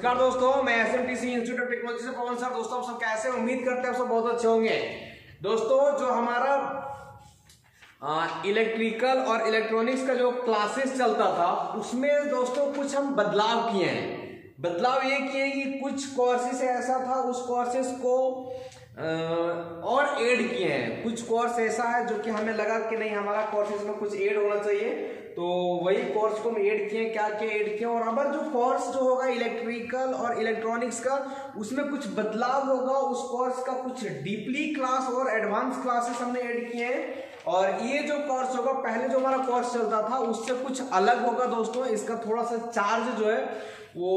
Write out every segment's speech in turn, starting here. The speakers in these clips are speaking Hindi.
नमस्कार दोस्तों, मैं S M T C institute of technology से पवन सर। दोस्तों, आप सब कैसे उम्मीद करते हैं आप सब बहुत अच्छे होंगे। दोस्तों, जो हमारा इलेक्ट्रिकल और इलेक्ट्रॉनिक्स का जो क्लासेस चलता था, उसमें दोस्तों कुछ हम बदलाव किए हैं। बदलाव ये किए कि कुछ कोर्सेस ऐसा था, उस कोर्सेस को और ऐड किए हैं। कुछ कोर्स ऐसा है जो कि हमें लगा कि नहीं, हमारा कोर्स इसमें कुछ ऐड होना चाहिए। तो वही कोर्स को हम ऐड किए, क्या क्या ऐड किए, और हमारा जो कोर्स जो होगा इलेक्ट्रिकल और इलेक्ट्रॉनिक्स का, उसमें कुछ बदलाव होगा। उस कोर्स का कुछ डीपली क्लास और एडवांस क्लासेस हमने ऐड किए हैं। और ये जो कोर्स होगा, पहले जो हमारा कोर्स चलता था, उससे कुछ अलग होगा दोस्तों। इसका थोड़ा सा चार्ज जो है, वो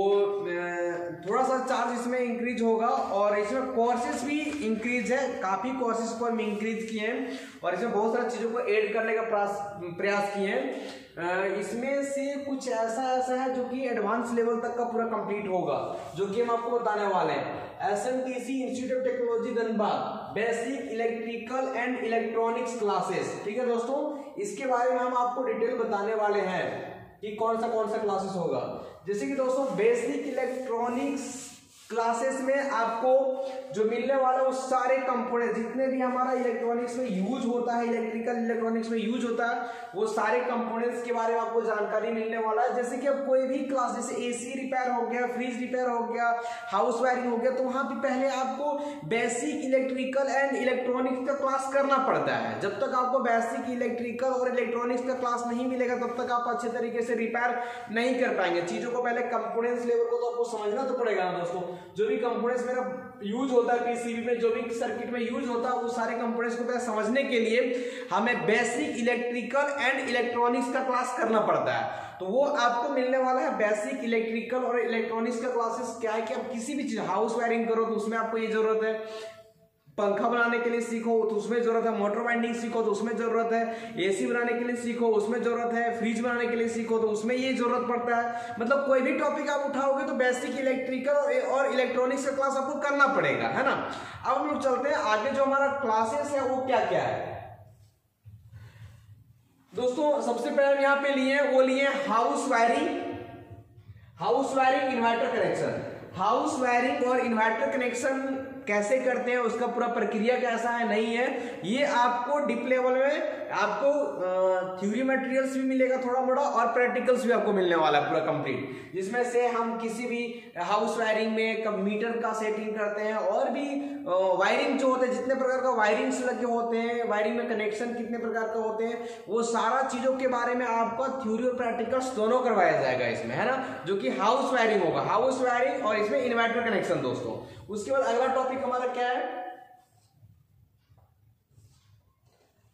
थोड़ा सा चार्ज इसमें इंक्रीज होगा और इसमें कोर्सेज भी इंक्रीज है। काफ़ी कोर्सेज को हम इंक्रीज किए हैं और इसमें बहुत सारी चीज़ों को ऐड करने का प्रयास प्रयास किए हैं। इसमें से कुछ ऐसा ऐसा है जो कि एडवांस लेवल तक का पूरा कंप्लीट होगा, जो कि हम आपको बताने वाले हैं। S M T C institute of technology Dhanbad. Basic electrical and electronics classes ठीक है दोस्तों? इसके बारे में हम आपको डिटेल बताने वाले हैं कि कौन सा कौन सा क्लासेस होगा। जैसे कि दोस्तों बेसिक इलेक्ट्रॉनिक्स क्लासेस में आपको जो मिलने वाला वो सारे कंपोनेंट जितने भी हमारा इलेक्ट्रॉनिक्स में यूज़ होता है इलेक्ट्रिकल इलेक्ट्रॉनिक्स में यूज़ होता है, वो सारे कंपोनेंट्स के बारे में आपको जानकारी मिलने वाला है। जैसे कि अब कोई भी क्लास जैसे एसी रिपेयर हो गया फ्रिज रिपेयर हो गया हाउस वायरिंग हो गया तो वहाँ पे पहले आपको बेसिक इलेक्ट्रिकल एंड इलेक्ट्रॉनिक्स का क्लास करना पड़ता है। जब तक आपको बेसिक इलेक्ट्रिकल और इलेक्ट्रॉनिक्स का क्लास नहीं मिलेगा, तब तक आप अच्छे तरीके से रिपेयर नहीं कर पाएँगे। चीज़ों को पहले कंपोनेंट्स लेवल को तो आपको समझना तो पड़ेगा ना दोस्तों। जो भी कंपोनेंट्स मेरा यूज़ होता है पीसीबी में, जो भी सर्किट में यूज़ होता है वो सारे कंपोनेंट्स को समझने के लिए हमें बेसिक इलेक्ट्रिकल एंड इलेक्ट्रॉनिक्स का क्लास करना पड़ता है। तो वो आपको मिलने वाला है बेसिक इलेक्ट्रिकल और इलेक्ट्रॉनिक्स का क्लासेस क्या है कि आप किसी भी चीज़ हाउस वायरिंग करो तो उसमें आपको ये ज़रूरत है। पंखा बनाने के लिए सीखो तो उसमें ज़रूरत है मोटर वाइंडिंग सीखो तो उसमें ज़रूरत है एसी बनाने के लिए सीखो, उसमें ज़रूरत है फ्रिज बनाने के लिए सीखो तो उसमें ये ज़रूरत पड़ता है। मतलब कोई भी टॉपिक आप उठाओगे तो बेसिक इलेक्ट्रिकल और इलेक्ट्रॉनिक्स का क्लास आपको करना पड़ेगा, है ना? अब हम लोग चलते हैं, आगे जो हमारा क्लासेस है, वो क्या क्या है? दोस्तों, सबसे पहले हम यहाँ पे लिए वो लिए house wiring house wiring inverter connection house wiring और इन्वर्टर कनेक्शन कैसे करते हैं, उसका पूरा प्रक्रिया कैसा है, नहीं है, ये आपको डिप लेवल में, आपको थ्योरी मटेरियल्स भी मिलेगा थोड़ा मोड़ा और प्रैक्टिकल्स भी आपको मिलने वाला है पूरा कंप्लीट जिसमें से हम किसी भी हाउस वायरिंग में कब मीटर का सेटिंग करते हैं और भी वायरिंग जो होते हैं, जितने प्रकार का वायरिंग्स लगे होते हैं वायरिंग में कनेक्शन कितने प्रकार का होते हैं, वो सारा चीज़ों के बारे में आपका थ्योरी और प्रैक्टिकल्स दोनों करवाया जाएगा इसमें, है ना? जो कि हाउस वायरिंग होगा। हाउस वायरिंग और इसमें इन्वर्टर कनेक्शन दोस्तों। उसके बाद अगला टॉपिक हमारा क्या है?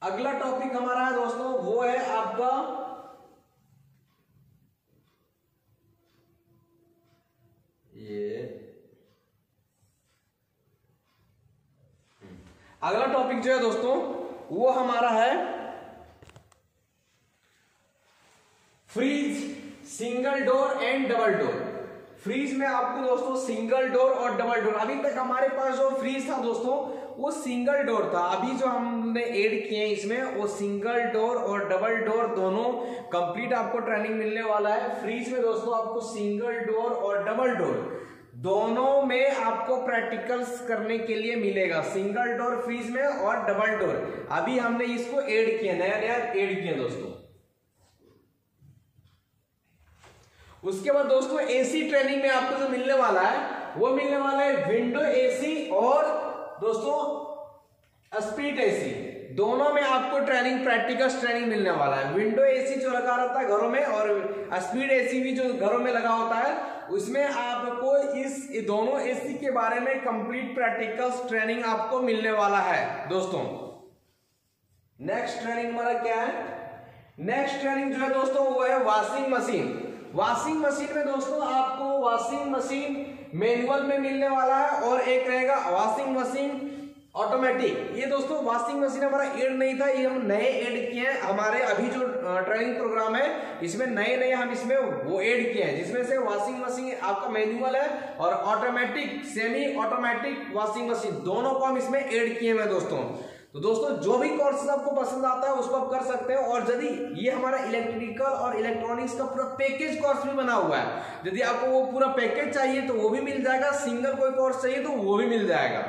अगला टॉपिक हमारा है, दोस्तों, वो है आपका ये अगला टॉपिक जो है, दोस्तों, वो हमारा है fridge single door and double door fridge में आपको दोस्तों सिंगल डोर और डबल डोर अभी तक हमारे पास जो फ्रीज था दोस्तों, वो सिंगल डोर था। अभी जो हमने ऐड किए हैं इसमें, वो सिंगल डोर और डबल डोर दोनों कंप्लीट आपको ट्रेनिंग मिलने वाला है। फ्रीज में दोस्तों आपको सिंगल डोर और डबल डोर दोनों में आपको प्रैक्टिकल्स करने के लिए मिलेगा। सिंगल डोर फ्रीज में और डबल डोर अभी हमने इसको ऐड किया नया नया ऐड किया दोस्तों। उसके बाद दोस्तों एसी ट्रेनिंग में आपको जो मिलने वाला है, वो मिलने वाला है विंडो एसी और दोस्तों स्पीड एसी दोनों में आपको ट्रेनिंग प्रैक्टिकल ट्रेनिंग मिलने वाला है। विंडो एसी जो लगा रहता है घरों में और स्पीड एसी भी जो घरों में लगा होता है, उसमें आपको इस दोनों एसी के बारे में कंप्लीट प्रैक्टिकल ट्रेनिंग आपको मिलने वाला है, दोस्तों। नेक्स्ट ट्रेनिंग हमारा क्या है? नेक्स्ट ट्रेनिंग जो है दोस्तों, वो है वॉशिंग मशीन वॉशिंग मशीन में दोस्तों आपको वॉशिंग मशीन मैनुअल में मिलने वाला है और एक रहेगा वॉशिंग मशीन ऑटोमेटिक। ये दोस्तों वॉशिंग मशीन हमारा एड नहीं था, ये हम नए एड किए हैं। हमारे अभी जो ट्रेनिंग प्रोग्राम है, इसमें नए नए हम इसमें वो एड किए हैं, जिसमें से वॉशिंग मशीन आपका मैनुअल है और automatic semi automatic washing machine, दोनों को हम इसमें एड किए हैं दोस्तों। तो दोस्तों, जो भी कोर्स आपको पसंद आता है, उसको आप कर सकते हैं। और यदि ये हमारा इलेक्ट्रिकल और इलेक्ट्रॉनिक्स का पूरा पैकेज कोर्स भी बना हुआ है, यदि आपको वो पूरा पैकेज चाहिए तो वो भी मिल जाएगा। सिंगल कोई कोर्स चाहिए तो वो भी मिल जाएगा।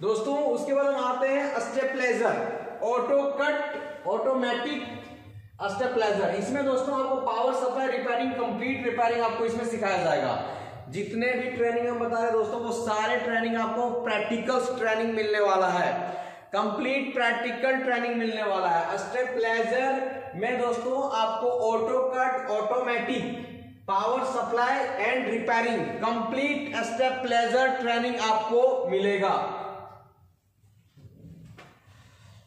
दोस्तों, उसके बाद हम आते हैं stabiliser auto cut automatic stabiliser इसमें दोस्तों, आपको power supply repairing complete repairing आपको इसमें सिखाया जाएगा। जितने भी ट्रेनिंग हम बता रहे दोस्तों, वो सारे ट्रेनिंग आपको प्रैक्टिकल ट्रेनिंग मिलने वाला है। कंप्लीट प्रैक्टिकल ट्रेनिंग मिलने वाला है। स्टेपलाइजर में दोस्तों, आपको auto cut automatic power supply and repairing complete stabiliser training आपको मिलेगा।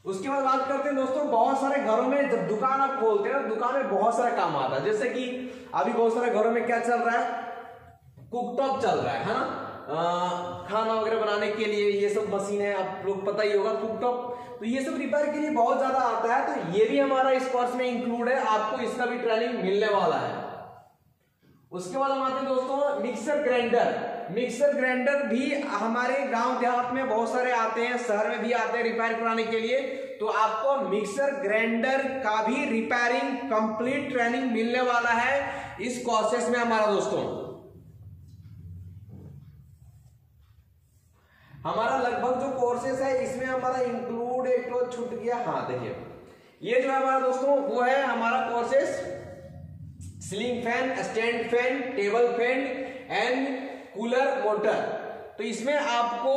उसके बाद बात करते हैं दोस्तों, बहुत सारे घरों में जब दुकान आप खोलते हैं दुकान में बहुत सारा काम आता है। जैसे कि अभी बहुत सारे घरों में क्या चल रहा है? कुकटॉप चल रहा है है ना? खाना वगैरह बनाने के लिए ये सब मशीनें आप लोग पता ही होगा कुकटॉप तो ये सब रिपेयर के लिए बहुत ज़्यादा आता है तो ये भी हमारा इस कोर्स में इंक्लूड है, आपको इसका भी ट्रेनिंग मिलने वाला है। उसके बाद हम आते हैं दोस्तों मिक्सर ग्राइंडर मिक्सर ग्राइंडर भी हमारे गाँव देहात में बहुत सारे आते हैं, शहर में भी आते हैं रिपेयर कराने के लिए। तो आपको मिक्सर ग्राइंडर का भी रिपेयरिंग कंप्लीट ट्रेनिंग मिलने वाला है इस कोर्सेस में हमारा दोस्तों। हमारा लगभग जो कोर्सेस है, इसमें हमारा इंक्लूड एक तो छूट गया। हाँ देखिए। ये जो है हमारा दोस्तों, वो है हमारा courses ceiling fan stand fan table fan and cooler motor तो इसमें आपको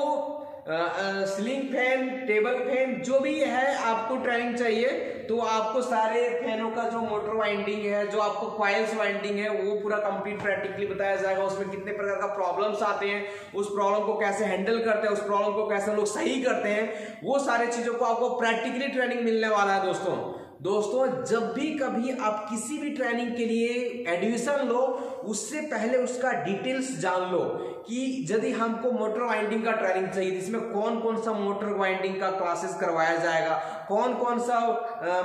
स्लिंग फ़ैन टेबल फ़ैन जो भी है आपको ट्रेनिंग चाहिए तो आपको सारे फैनों का जो मोटर वाइंडिंग है, जो आपको क्वाइल्स वाइंडिंग है, वो पूरा कंप्लीट प्रैक्टिकली बताया जाएगा। उसमें कितने प्रकार का प्रॉब्लम्स आते हैं, उस प्रॉब्लम को कैसे हैंडल करते हैं, उस प्रॉब्लम को कैसे लोग सही करते हैं, वो सारे चीज़ों को आपको प्रैक्टिकली ट्रेनिंग मिलने वाला है दोस्तों। दोस्तों, जब भी कभी आप किसी भी ट्रेनिंग के लिए एडमिशन लो, उससे पहले उसका डिटेल्स जान लो कि यदि हमको मोटर वाइंडिंग का ट्रेनिंग चाहिए, जिसमें कौन कौन सा मोटर वाइंडिंग का क्लासेस करवाया जाएगा कौन कौन सा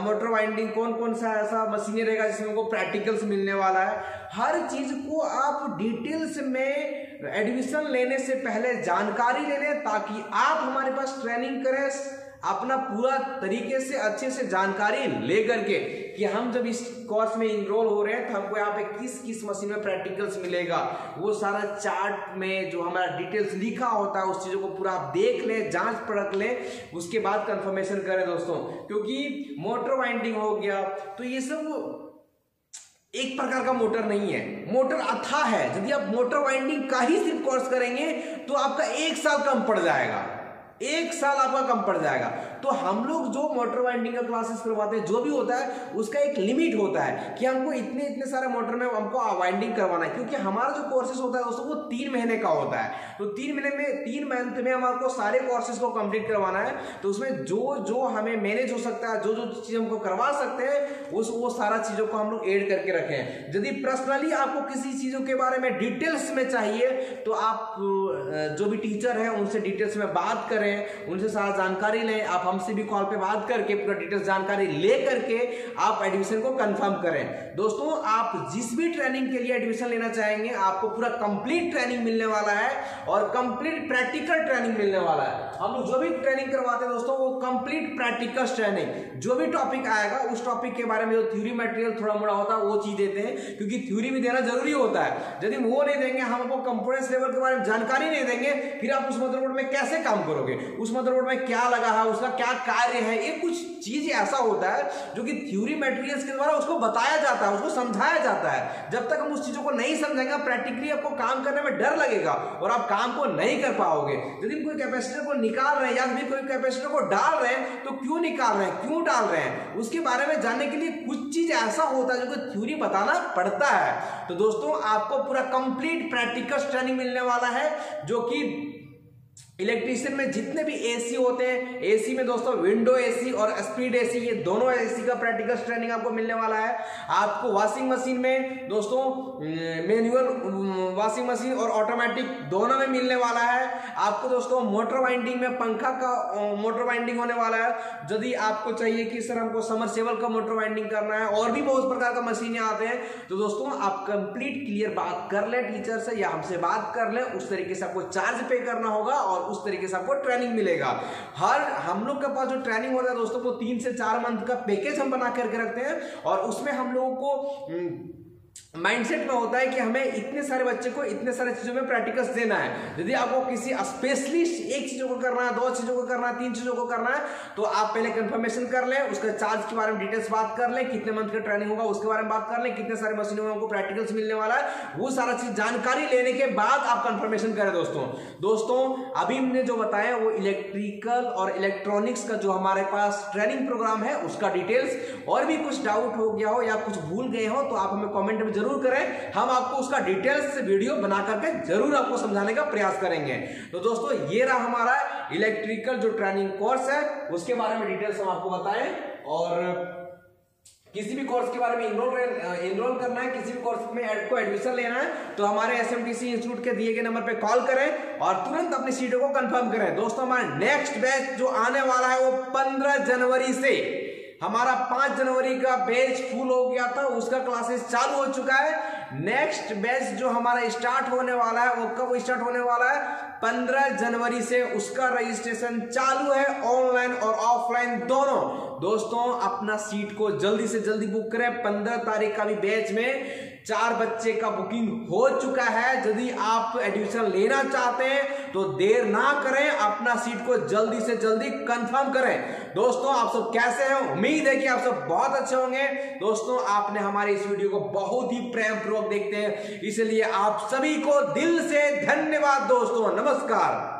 मोटर वाइंडिंग कौन कौन सा ऐसा मशीनें रहेगा जिसमें हमको प्रैक्टिकल्स मिलने वाला है, हर चीज़ को आप डिटेल्स में एडमिशन लेने से पहले जानकारी ले लें, ताकि आप हमारे पास ट्रेनिंग करें अपना पूरा तरीके से, अच्छे से जानकारी ले करके कि हम जब इस कोर्स में इनरोल हो रहे हैं तो हमको यहाँ पे किस किस मशीन में प्रैक्टिकल्स मिलेगा। वो सारा चार्ट में जो हमारा डिटेल्स लिखा होता है, उस चीज़ों को पूरा आप देख लें, जाँच परख लें, उसके बाद कंफर्मेशन करें दोस्तों। क्योंकि मोटर वाइंडिंग हो गया तो ये सब एक प्रकार का मोटर नहीं है। मोटर अथा है। यदि आप मोटर वाइंडिंग का ही सिर्फ़ कोर्स करेंगे तो आपका एक साल कम पड़ जाएगा। एक साल आपका कम पड़ जाएगा। तो हम लोग जो मोटर वाइंडिंग का क्लासेस करवाते हैं, जो भी होता है, उसका एक लिमिट होता है कि हमको इतने इतने सारे मोटर में हमको वाइंडिंग करवाना है। क्योंकि हमारा जो कोर्सेज होता है दोस्तों वो तीन महीने का होता है। तो तीन महीने में, तीन मंथ में हमको सारे कोर्सेज को कंप्लीट करवाना है। तो उसमें जो जो हमें मैनेज हो सकता है, जो जो चीज़ हमको करवा सकते हैं, उस, वो सारा चीज़ों को हम लोग एड करके रखे। यदि पर्सनली आपको किसी चीज़ों के बारे में डिटेल्स में चाहिए तो आप जो भी टीचर है, उनसे डिटेल्स में बात करें, उनसे सारा जानकारी लें। आप हमसे भी कॉल पे बात करके, पूरा डिटेल्स जानकारी ले करके आप एडमिशन को कंफर्म करें। दोस्तों, आप जिस भी ट्रेनिंग के लिए एडमिशन लेना चाहेंगे, आपको पूरा कंप्लीट ट्रेनिंग मिलने वाला है और कंप्लीट प्रैक्टिकल ट्रेनिंग मिलने वाला है। हम लोग जो भी ट्रेनिंग करवाते हैं दोस्तों, वो कंप्लीट प्रैक्टिकल ट्रेनिंग जो भी टॉपिक आएगा, उस टॉपिक के बारे में जो थ्योरी मटेरियल थोड़ा मोड़ा होता है, वो चीज़ देते हैं, क्योंकि थ्योरी भी देना ज़रूरी होता है। यदि वो नहीं देंगे, हम आपको कंपोनेंट्स लेवल के बारे में जानकारी नहीं देंगे, फिर आप उस मदरबोर्ड में कैसे काम करोगे? उस मदरबोर्ड में क्या लगा है, उसका क्या कार्य है? ये कुछ चीज़ ऐसा होता है जो कि थ्योरी मटेरियल्स के द्वारा उसको बताया जाता है, उसको समझाया जाता है। जब तक हम उस चीज़ों को नहीं समझेंगे प्रैक्टिकली आपको काम करने में डर लगेगा और आप काम को नहीं कर पाओगे। यदि कोई कैपेसिटर को निकाल रहे हैं या फिर कोई कैपेसिटर को डाल रहे हैं तो क्यों निकाल रहे हैं? क्यों डाल रहे हैं? उसके बारे में जानने के लिए कुछ चीज़ ऐसा होता है जो कि थ्योरी बताना पड़ता है। तो दोस्तों, आपको पूरा कंप्लीट प्रैक्टिकल ट्रेनिंग मिलने वाला है, जो कि इलेक्ट्रिशियन में जितने भी एसी होते हैं एसी में दोस्तों विंडो एसी और स्पीड एसी ये दोनों एसी का प्रैक्टिकल ट्रेनिंग आपको मिलने वाला है। आपको वॉशिंग मशीन में दोस्तों मैनुअल वॉशिंग मशीन और ऑटोमेटिक दोनों में मिलने वाला है। आपको दोस्तों मोटर वाइंडिंग में पंखा का मोटर वाइंडिंग होने वाला है। यदि आपको चाहिए कि सर हमको समरसेबल का मोटर वाइंडिंग करना है, और भी बहुत प्रकार का मशीनें आते हैं तो दोस्तों आप कंप्लीट क्लियर बात कर ले टीचर से या हमसे बात कर ले, उस तरीके से आपको चार्ज पे करना होगा और उस तरीके से आपको ट्रेनिंग मिलेगा। हर हम लोग के पास जो ट्रेनिंग होता है दोस्तों वो तीन से चार मंथ का पैकेज हम बना करके रखते हैं और उसमें हम लोगों को हम्म, माइंडसेट में होता है कि हमें इतने सारे बच्चे को इतने सारे चीज़ों में प्रैक्टिकल्स देना है। यदि आपको किसी स्पेशलिस्ट एक चीज़ों को करना है, दो चीज़ों को करना है, तीन चीज़ों को करना है तो आप पहले कंफर्मेशन कर लें, उसका चार्ज के बारे में डिटेल्स बात कर लें, कितने मंथ का ट्रेनिंग होगा उसके बारे में बात कर लें, कितने सारे मशीनों में आपको प्रैक्टिकल्स मिलने वाला है, वो सारा चीज़ जानकारी लेने के बाद आप कंफर्मेशन करें दोस्तों। दोस्तों, अभी हमने जो बताया, वो इलेक्ट्रिकल और इलेक्ट्रॉनिक्स का जो हमारे पास ट्रेनिंग प्रोग्राम है, उसका डिटेल्स और भी कुछ डाउट हो गया हो या कुछ भूल गए हो तो आप हमें कॉमेंट में ज़रूर करें। हम आपको उसका डिटेल्स वीडियो बना करके ज़रूर आपको समझाने का प्रयास करेंगे। तो दोस्तों, ये रहा हमारा इलेक्ट्रिकल जो ट्रेनिंग कोर्स है, उसके बारे में डिटेल्स हम आपको बताएँ और किसी भी कोर्स के बारे में इनरोल इनरोल करना है, किसी भी कोर्स में एड को एडमिशन लेना है तो हमारे एसएमटीसी इंस्टीट्यूट के दिए गए नंबर पे कॉल करें और तुरंत अपनी सीटों को कंफर्म करें। दोस्तों, हमारा नेक्स्ट बैच जो आने वाला है वो 15 जनवरी से, हमारा पाँच जनवरी का बैच फुल हो गया था, उसका क्लासेस चालू हो चुका है। नेक्स्ट बैच जो हमारा स्टार्ट होने वाला है, वो कब स्टार्ट होने वाला है? पंद्रह जनवरी से उसका रजिस्ट्रेशन चालू है ऑनलाइन और ऑफलाइन दोनों। दोस्तों, अपना सीट को जल्दी से जल्दी बुक करें। पंद्रह तारीख का भी बैच में चार बच्चे का बुकिंग हो चुका है। यदि आप एडमिशन लेना चाहते हैं तो देर ना करें, अपना सीट को जल्दी से जल्दी कंफर्म करें। दोस्तों, आप सब कैसे हैं? उम्मीद है कि आप सब बहुत अच्छे होंगे। दोस्तों, आपने हमारे इस वीडियो को बहुत ही प्रेम पूर्वक देखते हैं। इसलिए आप सभी को दिल से धन्यवाद, दोस्तों। नमस्कार।